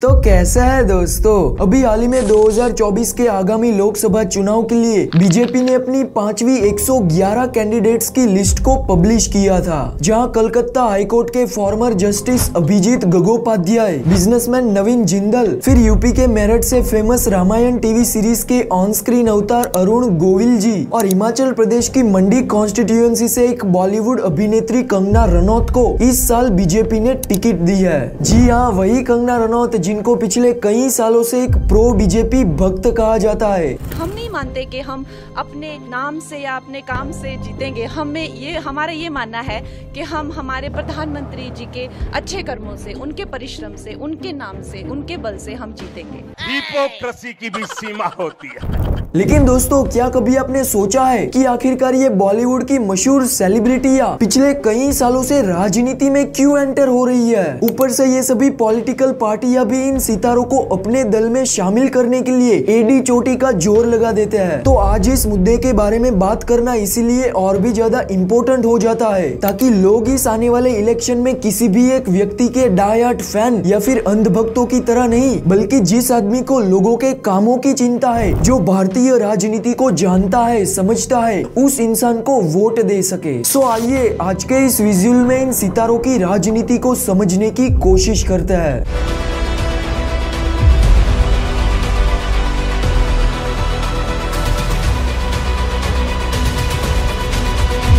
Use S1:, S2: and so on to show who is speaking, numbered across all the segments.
S1: तो कैसा है दोस्तों? अभी हाल ही में 2024 के आगामी लोकसभा चुनाव के लिए बीजेपी ने अपनी पांचवी 111 कैंडिडेट्स की लिस्ट को पब्लिश किया था, जहाँ कलकत्ता हाईकोर्ट के former justice Abhijit Gangopadhyay businessman Naveen Jindal, फिर यूपी के मेरठ से फ़ेमस रामायण टीवी सीरीज़ के ऑन स्क्रीन अवतार अरुण गोविल जी और हिमाचल प्रदेश की मंडी कॉन्स्टिट्यूएंसी से एक बॉलीवुड अभिनेत्री कंगना रनौत को इस साल बीजेपी ने टिकट दी है। जी हाँ वही कंगना रनौत जिनको पिछले कई सालों से एक प्रो बीजेपी भक्त कहा जाता है।
S2: हम नहीं मानते कि हम अपने नाम से या अपने काम से जीतेंगे। हमें ये हमारा ये मानना है कि हम हमारे प्रधानमंत्री जी के अच्छे कर्मों से उनके परिश्रम से उनके नाम से उनके बल से हम जीतेंगे।
S3: हिपोक्रेसी की भी सीमा होती है।
S1: लेकिन दोस्तों क्या कभी आपने सोचा है कि आखिरकार ये बॉलीवुड की मशहूर सेलिब्रिटियाँ पिछले कई सालों से राजनीति में क्यों एंटर हो रही है? ऊपर से ये सभी पॉलिटिकल पार्टियाँ भी इन सितारों को अपने दल में शामिल करने के लिए एडी चोटी का ज़ोर लगा देते हैं। तो आज इस मुद्दे के बारे में बात करना इसीलिए और भी ज़्यादा इम्पोर्टेंट हो जाता है, ताकि लोग इस आने वाले इलेक्शन में किसी भी एक व्यक्ति के डायट फ़ैन या फिर अंधभक्तों की तरह नहीं, बल्कि जिस आदमी को लोगों के कामों की चिंता है, जो भारतीय राजनीति को जानता है, समझता है, उस इंसान को वोट दे सके। सो आइए आज के इस विजुअल में इन सितारों की राजनीति को समझने की कोशिश करते हैं।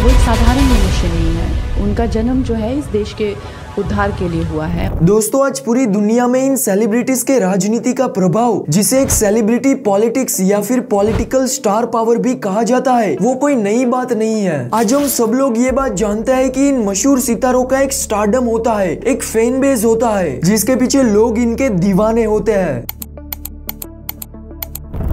S4: वो एक साधारण मनुष्य नहीं है। उनका जन्म जो है इस देश के उद्धार के लिए हुआ है।
S1: दोस्तों, आज पूरी दुनिया में इन सेलिब्रिटीज के राजनीति का प्रभाव, जिसे एक सेलिब्रिटी पॉलिटिक्स या फिर पॉलिटिकल स्टार पावर भी कहा जाता है, वो कोई नई बात नहीं है। आज हम सब लोग ये बात जानते हैं कि इन मशहूर सितारों का एक स्टारडम होता है, एक फ़ैन बेस होता है, जिसके पीछे लोग इनके दीवाने होते हैं।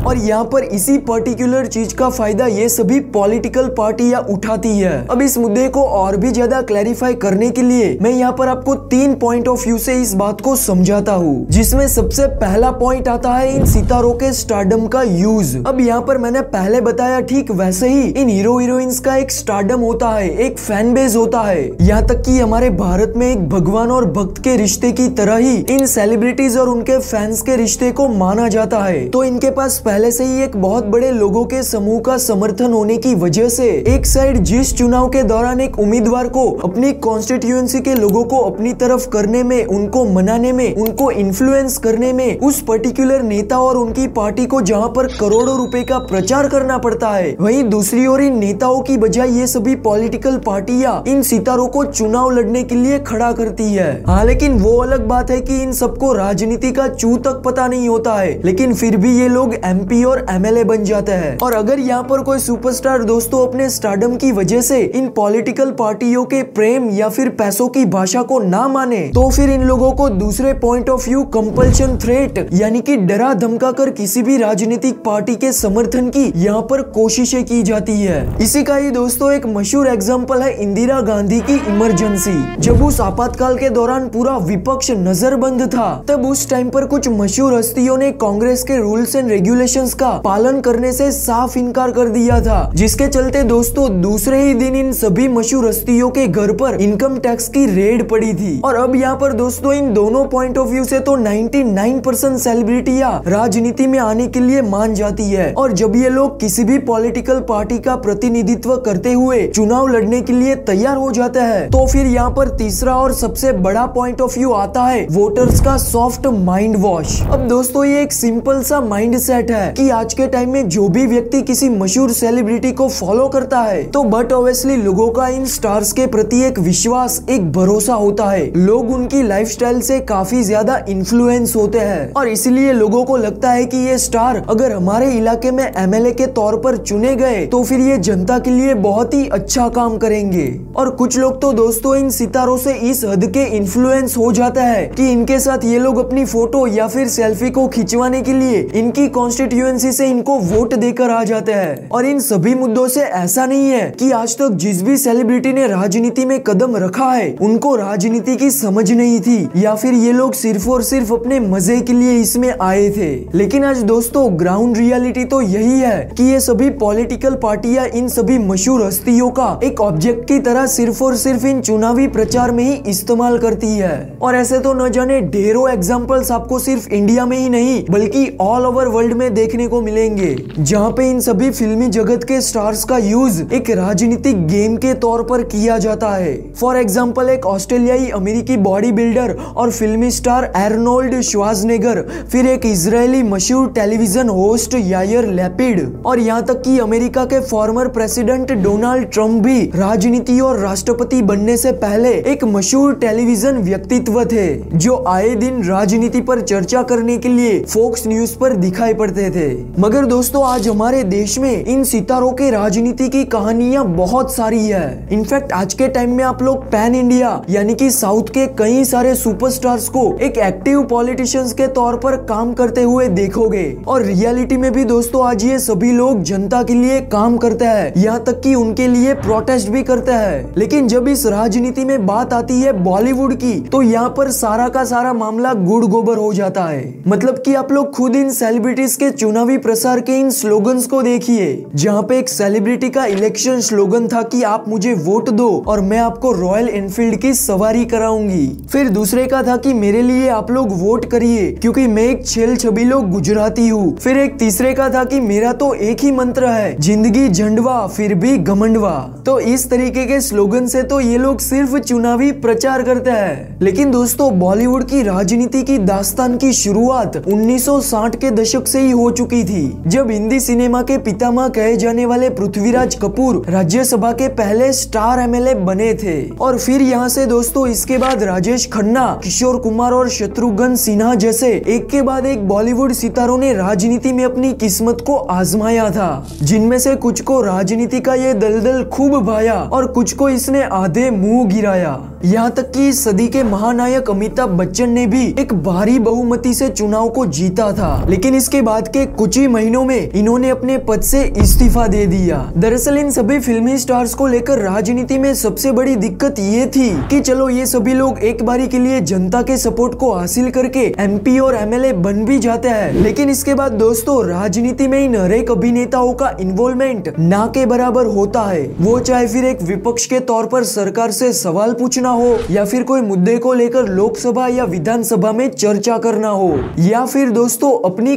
S1: और यहाँ पर इसी पर्टिकुलर चीज़ का फ़ायदा ये सभी पॉलिटिकल पार्टियाँ उठाती है। अब इस मुद्दे को और भी ज़्यादा क्लैरिफाई करने के लिए मैं यहाँ पर आपको तीन पॉइंट ऑफ़ व्यू से इस बात को समझाता हूँ, जिसमें सबसे पहला पॉइंट आता है इन सितारों के स्टारडम का यूज़ अब यहाँ पर मैंने पहले बताया ठीक वैसे ही इन हीरो हीरोइंस का एक स्टार्डम होता है, एक फ़ैन बेस होता है। यहाँ तक कि हमारे भारत में एक भगवान और भक्त के रिश्ते की तरह ही इन सेलिब्रिटीज और उनके फैंस के रिश्ते को माना जाता है। तो इनके पास पहले से ही एक बहुत बड़े लोगों के समूह का समर्थन होने की वजह से एक साइड जिस चुनाव के दौरान एक उम्मीदवार को अपनी कॉन्स्टिट्यूएंसी के लोगों को अपनी तरफ़ करने में, उनको मनाने में, उनको इन्फ्लुएंस करने में उस पर्टिकुलर नेता और उनकी पार्टी को जहाँ पर करोड़ों रुपए का प्रचार करना पड़ता है, वहीं दूसरी ओर इन नेताओं की बजाय ये सभी पॉलिटिकल पार्टियाँ इन सितारों को चुनाव लड़ने के लिए खड़ा करती है। हाँ लेकिन वो अलग बात है कि इन सबको राजनीति का चू तक पता नहीं होता है, लेकिन फिर भी ये लोग एमपी और एमएलए बन जाते हैं। और अगर यहाँ पर कोई सुपरस्टार दोस्तों अपने स्टारडम की वजह से इन पॉलिटिकल पार्टियों के प्रेम या फिर पैसों की भाषा को ना माने तो फिर इन लोगों को दूसरे point of view compulsion threat यानी कि डरा धमका कर किसी भी राजनीतिक पार्टी के समर्थन की यहाँ पर कोशिशें की जाती है। इसी का ही दोस्तों एक मशहूर एग्ज़ाम्पल है इंदिरा गांधी की इमरजेंसी जब उस आपातकाल के दौरान पूरा विपक्ष नजरबंद था, तब उस टाइम पर कुछ मशहूर हस्तियों ने कांग्रेस के रूल्स एंड रेगुलेशंस का पालन करने से साफ़ इनकार कर दिया था, जिसके चलते दोस्तों, दूसरे ही दिन इन सभी मशहूर हस्तियों के घर पर इनकम टैक्स की रेड पड़ी थी। और अब यहाँ पर दोस्तों, इन दोनों पॉइंट ऑफ़ व्यू से तो 99 परसेंट सेलिब्रिटियाँ राजनीति में आने के लिए मान जाती है। और जब ये लोग किसी भी पॉलिटिकल पार्टी का प्रतिनिधित्व करते हुए चुनाव लड़ने के लिए तैयार हो जाते हैं तो फिर यहाँ पर तीसरा और सबसे बड़ा पॉइंट ऑफ़ व्यू आता है वोटर्स का सॉफ्ट माइंड वॉश अब दोस्तों, ये एक सिंपल सा माइंड सेट है। कि आज के टाइम में जो भी व्यक्ति किसी मशहूर सेलिब्रिटी को फॉलो करता है तो बट ऑब्वियसली लोगों का इन स्टार्स के प्रति एक विश्वास, एक भरोसा होता है। लोग उनकी लाइफस्टाइल से काफ़ी ज़्यादा इन्फ्लुएंस होते हैं। और इसलिए लोगों को लगता है कि ये स्टार अगर हमारे इलाके में एमएलए के तौर पर चुने गए तो फिर ये जनता के लिए बहुत ही अच्छा काम करेंगे। और कुछ लोग तो दोस्तों इन सितारों से इस हद के इन्फ्लुएंस हो जाता है कि इनके साथ ये लोग अपनी फ़ोटो या फिर सेल्फी को खिंचवाने के लिए इनकी कॉन्स्टिट्यूएंसी से इनको वोट देकर आ जाते हैं। और इन सभी मुद्दों से ऐसा नहीं है कि आज तक जिस भी सेलिब्रिटी ने राजनीति में कदम रखा है, उनको राजनीति की समझ नहीं थी, या फिर ये लोग सिर्फ़ और सिर्फ़ अपने मज़े के लिए इसमें आए थे। लेकिन आज दोस्तों ग्राउंड रियलिटी तो यही है कि ये सभी पॉलिटिकल पार्टियाँ इन सभी मशहूर हस्तियों का एक ऑब्जेक्ट की तरह सिर्फ़ और सिर्फ़ इन चुनावी प्रचार में ही इस्तेमाल करती है। और ऐसे तो न जाने ढेरों एग्जाम्पल्स आपको सिर्फ़ इंडिया में ही नहीं, बल्कि ऑल ओवर वर्ल्ड में देखने को मिलेंगे, जहाँ पे इन सभी फिल्मी जगत के स्टार्स का यूज़ एक राजनीतिक गेम के तौर पर किया जाता है। फॉर एग्ज़ाम्पल एक ऑस्ट्रेलियाई अमेरिकी बॉडी बिल्डर और फिल्मी स्टार एर्नोल्ड श्वाजनेगर फिर एक इसराइली मशहूर टेलीविज़न होस्ट यायर लेपिड, और यहाँ तक कि अमेरिका के फॉर्मर प्रेसिडेंट डोनाल्ड ट्रंप भी राजनीति और राष्ट्रपति बनने से पहले एक मशहूर टेलीविज़न व्यक्तित्व थे, जो आए दिन राजनीति पर चर्चा करने के लिए फोक्स न्यूज़ पर दिखाई पड़ते थे। मगर दोस्तों, आज हमारे देश में इन सितारों के राजनीति की कहानियाँ बहुत सारी है। इनफैक्ट आज के टाइम में आप लोग पैन इंडिया यानी कि साउथ के कई सारे सुपरस्टार्स को एक एक्टिव पॉलिटिशियंस के तौर पर काम करते हुए देखोगे। और रियलिटी में भी दोस्तों, आज ये सभी लोग जनता के लिए काम करते हैं। यहाँ तक कि उनके लिए प्रोटेस्ट भी करते हैं। लेकिन जब इस राजनीति में बात आती है बॉलीवुड की तो यहाँ पर सारा का सारा मामला गुड़ गोबर हो जाता है। मतलब कि आप लोग खुद इन सेलिब्रिटीज के चुनावी प्रसार के इन स्लोगन्स को देखिए, जहाँ पे एक सेलिब्रिटी का इलेक्शन स्लोगन था कि आप मुझे वोट दो और मैं आपको रॉयल एनफील्ड की सवारी कराऊँगी। फिर दूसरे का था कि मेरे लिए आप लोग वोट करिए, क्योंकि मैं एक छेल छबीलो गुजराती हूँ। फिर एक तीसरे का था कि मेरा तो एक ही मंत्र है, ज़िंदगी झंडवा, फिर भी घमंडवा। तो इस तरीके के स्लोगन से तो ये लोग सिर्फ़ चुनावी प्रचार करते हैं। लेकिन दोस्तों, बॉलीवुड की राजनीति की दास्तान की शुरुआत 1960 के दशक से ही हो चुकी थी। जब हिंदी सिनेमा के पितामह कहे जाने वाले पृथ्वीराज कपूर राज्यसभा के पहले स्टार एमएलए बने थे। और फिर यहाँ से दोस्तों, इसके बाद राजेश खन्ना, किशोर कुमार और शत्रुघ्न सिन्हा जैसे एक के बाद एक बॉलीवुड सितारों ने राजनीति में अपनी किस्मत को आजमाया था। जिनमें से कुछ को राजनीति का ये दलदल खूब भाया और कुछ को इसने आधे मुँह गिराया। यहाँ तक कि सदी के महानायक अमिताभ बच्चन ने भी एक भारी बहुमति से चुनाव को जीता था। लेकिन इसके बाद के कुछ ही महीनों में इन्होंने अपने पद से इस्तीफा दे दिया। दरअसल इन सभी फिल्मी स्टार्स को लेकर राजनीति में सबसे बड़ी दिक्कत ये थी कि चलो ये सभी लोग एक बारी के लिए जनता के सपोर्ट को हासिल करके एमपी और एमएलए बन भी जाते हैं। लेकिन इसके बाद दोस्तों, राजनीति में इन हरेक अभिनेताओं का इन्वॉल्वमेंट ना के बराबर होता है। वो चाहे फिर एक विपक्ष के तौर पर सरकार से सवाल पूछना हो या फिर कोई मुद्दे को लेकर लोकसभा या विधानसभा में चर्चा करना हो। या फिर दोस्तों, अपनी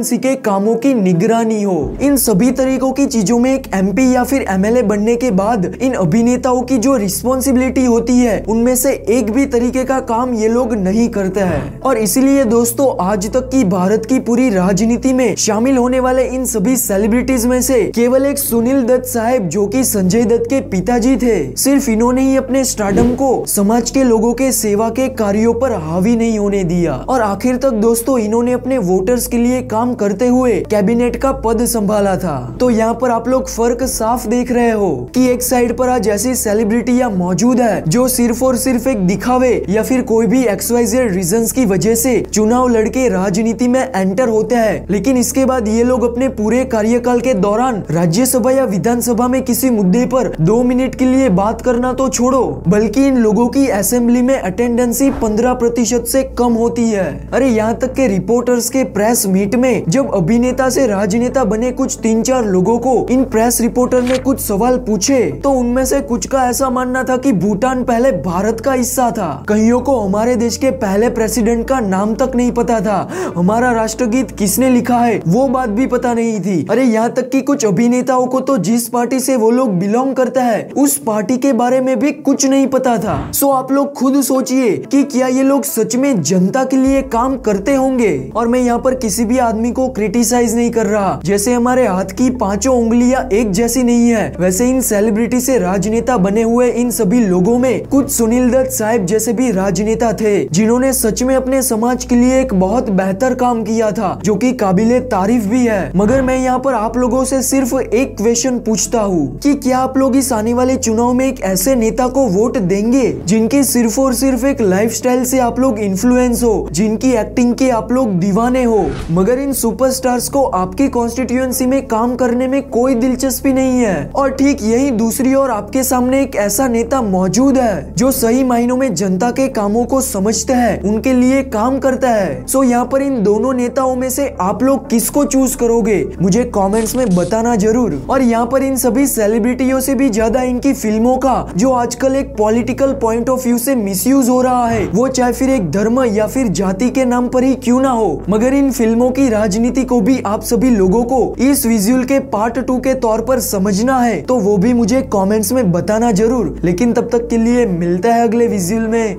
S1: कॉन्स्टिट्यूएंसी के कामों की निगरानी हो। इन सभी तरीकों की चीज़ों में एक एमपी या फिर एमएलए बनने के बाद इन अभिनेताओं की जो रिस्पॉन्सिबिलिटी होती है, उनमें से एक भी तरीके का काम ये लोग नहीं करते हैं। और इसीलिए दोस्तों, आज तक की भारत की पूरी राजनीति में शामिल होने वाले इन सभी सेलिब्रिटीज में से केवल एक सुनील दत्त साहब जो कि संजय दत्त के पिताजी थे। सिर्फ़ इन्होंने ही अपने स्टार्डम को समाज के लोगों के सेवा के कार्यों पर हावी नहीं होने दिया। और आखिर तक दोस्तों, इन्होंने अपने वोटर्स के लिए काम करते हुए कैबिनेट का पद संभाला था। तो यहाँ पर आप लोग फ़र्क साफ़ देख रहे हो कि एक साइड पर आज ऐसी सेलिब्रिटी या मौजूद है जो सिर्फ़ और सिर्फ़ एक दिखावे या फिर कोई भी एक्सवाइजेड रीजन की वजह से चुनाव लड़के राजनीति में एंटर होते हैं। लेकिन इसके बाद ये लोग अपने पूरे कार्यकाल के दौरान राज्यसभा या विधानसभा में किसी मुद्दे पर दो मिनट के लिए बात करना तो छोड़ो, बल्कि इन लोगों की असेंबली में अटेंडेंसी पंद्रह प्रतिशत से कम होती है। अरे यहाँ तक के रिपोर्टर्स के प्रेस मीट में जब अभिनेता से राजनेता बने कुछ तीन चार लोगों को इन प्रेस रिपोर्टर ने कुछ सवाल पूछे तो उनमें से कुछ का ऐसा मानना था कि भूटान पहले भारत का हिस्सा था। कईयों को हमारे देश के पहले प्रेसिडेंट का नाम तक नहीं पता था। हमारा राष्ट्रगीत किसने लिखा है, वो बात भी पता नहीं थी। अरे, यहाँ तक की कुछ अभिनेताओं को तो जिस पार्टी से वो लोग बिलोंग करता है, उस पार्टी के बारे में भी कुछ नहीं पता था। सो आप लोग खुद सोचिए कि क्या ये लोग सच में जनता के लिए काम करते होंगे? और मैं यहाँ पर किसी भी आदमी को क्रिटिसाइज नहीं कर रहा। जैसे हमारे हाथ की पाँचों उंगलियाँ एक जैसी नहीं है, वैसे इन सेलिब्रिटी से राजनेता बने हुए इन सभी लोगों में कुछ सुनील दत्त साहब जैसे भी राजनेता थे, जिन्होंने सच में अपने समाज के लिए एक बहुत बेहतर काम किया था, जो की काबिले तारीफ़ भी है। मगर मैं यहाँ पर आप लोगों से सिर्फ़ एक क्वेश्चन पूछता हूँ कि क्या आप लोग इस आने वाले चुनाव में एक ऐसे नेता को वोट देंगे, जिनकी सिर्फ़ और सिर्फ़ एक लाइफस्टाइल से आप लोग इन्फ्लुएंस हो, जिनकी एक्टिंग के आप लोग दीवाने हो? मगर इन इन सुपरस्टार्स को आपकी कॉन्स्टिट्यूएंसी में काम करने में कोई दिलचस्पी नहीं है। और ठीक यही दूसरी ओर आपके सामने एक ऐसा नेता मौजूद है, जो सही मायनों में जनता के कामों को समझता है, उनके लिए काम करता है। सो यहाँ पर इन दोनों नेताओं में से आप लोग किसको चूज़ करोगे? मुझे कमेंट्स में बताना ज़रूर। और यहाँ पर इन सभी सेलिब्रिटियों से भी ज़्यादा इनकी फ़िल्मों का, जो आजकल एक पॉलिटिकल पॉइंट ऑफ़ व्यू से मिसयूज हो रहा है, वो चाहे फिर एक धर्म या फिर जाति के नाम पर ही क्यों ना हो, मगर इन फ़िल्मों की राजनीति को भी आप सभी लोगों को इस विजुअल के पार्ट टू के तौर पर समझना है तो वो भी मुझे कमेंट्स में बताना ज़रूर। लेकिन तब तक के लिए मिलता है अगले विजुअल में।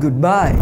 S1: Good bye